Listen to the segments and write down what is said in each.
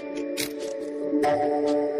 Thank you.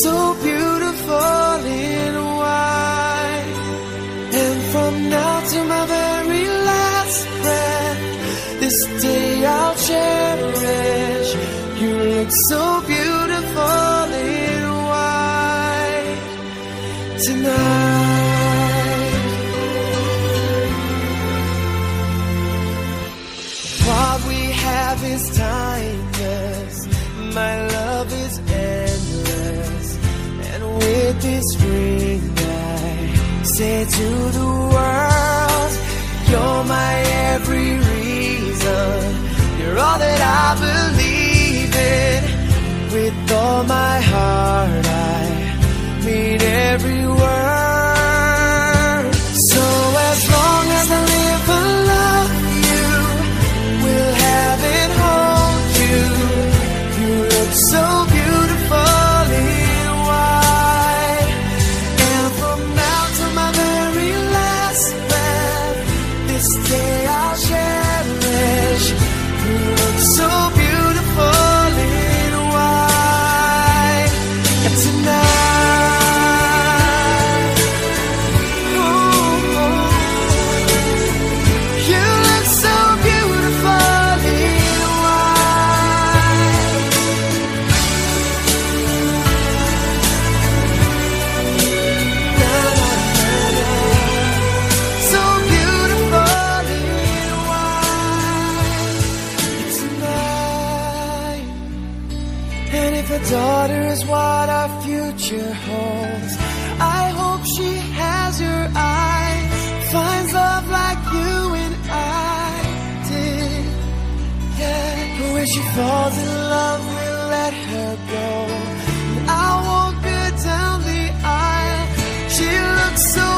so beautiful in white. And from now to my very last breath, this day I'll cherish. You look so beautiful in white tonight. I say to the world, You're my every reason. You're all that I believe this a daughter is what our future holds, I hope she has your eyes, finds love like you and I did. Yeah, when she falls in love, we'll let her go. And I'll walk her down the aisle. She looks so